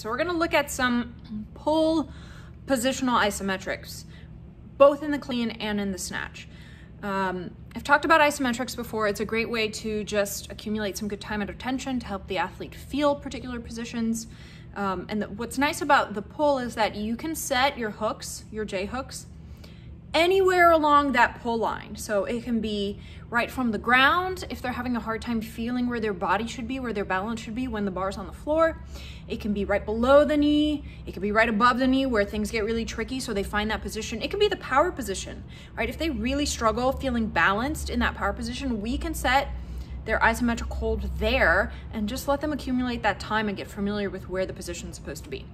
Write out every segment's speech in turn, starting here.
So we're gonna look at some pull positional isometrics, both in the clean and in the snatch. Um, I've talked about isometrics before. It's a great way to just accumulate some good time and attention to help the athlete feel particular positions. Um, and the, what's nice about the pull is that you can set your hooks, your J hooks, anywhere along that pull line. So it can be right from the ground if they're having a hard time feeling where their body should be, where their balance should be when the bar's on the floor. It can be right below the knee. It can be right above the knee where things get really tricky so they find that position. It can be the power position, right? If they really struggle feeling balanced in that power position, we can set their isometric hold there and just let them accumulate that time and get familiar with where the position is supposed to be.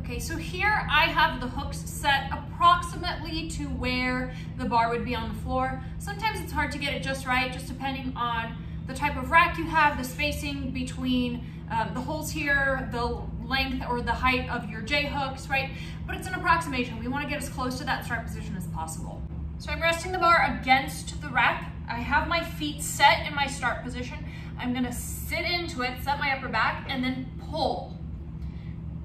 Okay, so here I have the hooks set approximately to where the bar would be on the floor. Sometimes it's hard to get it just right, just depending on the type of rack you have, the spacing between um, the holes here, the length or the height of your J hooks, right? But it's an approximation. We wanna get as close to that start position as possible. So I'm resting the bar against the rack. I have my feet set in my start position. I'm gonna sit into it, set my upper back, and then pull.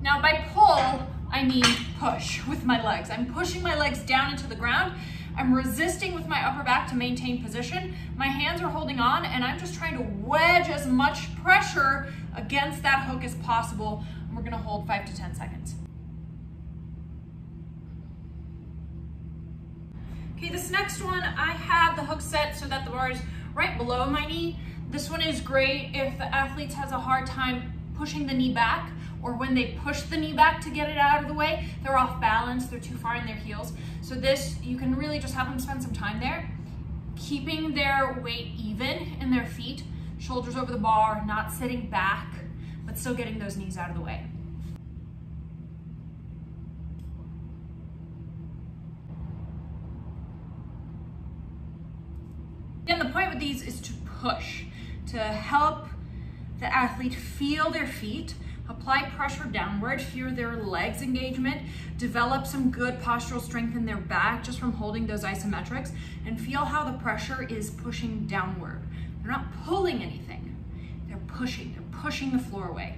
Now by pull, I mean push with my legs. I'm pushing my legs down into the ground. I'm resisting with my upper back to maintain position. My hands are holding on and I'm just trying to wedge as much pressure against that hook as possible. And we're gonna hold five to 10 seconds. Okay, this next one, I have the hook set so that the bar is right below my knee. This one is great if the athlete has a hard time pushing the knee back or when they push the knee back to get it out of the way, they're off balance, they're too far in their heels. So this, you can really just have them spend some time there, keeping their weight even in their feet, shoulders over the bar, not sitting back, but still getting those knees out of the way. And the point with these is to push, to help the athlete feel their feet, apply pressure downward, feel their legs engagement, develop some good postural strength in their back just from holding those isometrics, and feel how the pressure is pushing downward. They're not pulling anything, they're pushing, they're pushing the floor away.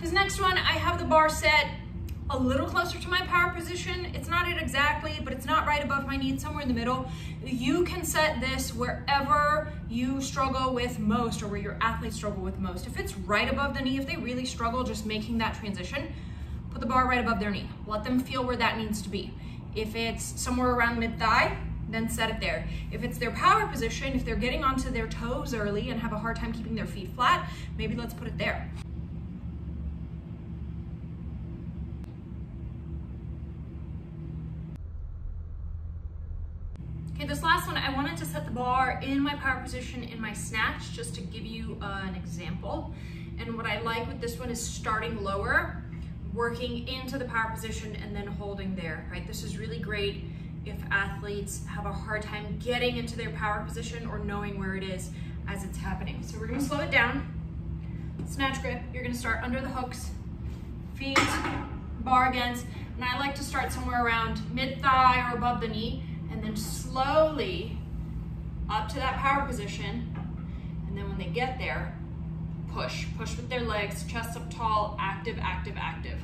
This next one, I have the bar set a little closer to my power position. It's not it exactly, but it's not right above my knee, it's somewhere in the middle. You can set this wherever you struggle with most or where your athletes struggle with most. If it's right above the knee, if they really struggle just making that transition, put the bar right above their knee. Let them feel where that needs to be. If it's somewhere around mid-thigh, then set it there. If it's their power position, if they're getting onto their toes early and have a hard time keeping their feet flat, maybe let's put it there. Okay, this last one, I wanted to set the bar in my power position in my snatch just to give you uh, an example. And what I like with this one is starting lower, working into the power position and then holding there, right? This is really great if athletes have a hard time getting into their power position or knowing where it is as it's happening. So we're gonna slow it down. Snatch grip, you're gonna start under the hooks, feet, bar against, and I like to start somewhere around mid-thigh or above the knee and then slowly up to that power position. And then when they get there, push. Push with their legs, chest up tall, active, active, active.